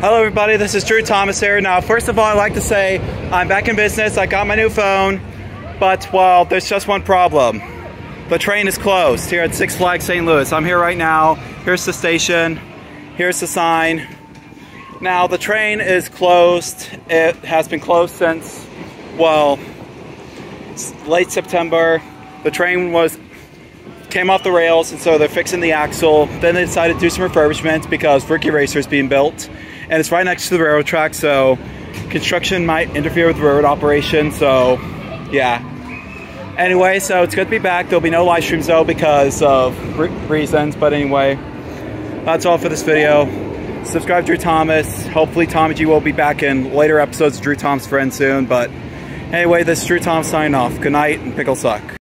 Hello everybody, this is Drew Thomas here. Now, first of all, I'd like to say I'm back in business. I got my new phone, but well, there's just one problem. The train is closed here at Six Flags St. Louis. I'm here right now. Here's the station. Here's the sign. Now, the train is closed. It has been closed since, well, late September. The train was came off the rails, and so they're fixing the axle. Then they decided to do some refurbishment because Ricky Racer is being built, and it's right next to the railroad track, so construction might interfere with the railroad operation. So, yeah. Anyway, so it's good to be back. There'll be no live streams though because of re reasons, but anyway, that's all for this video. Subscribe to Drew Thomas. Hopefully, Tommy G will be back in later episodes of Drew Thomas Friend soon. But anyway, this is Drew Thomas signing off. Good night and pickle suck.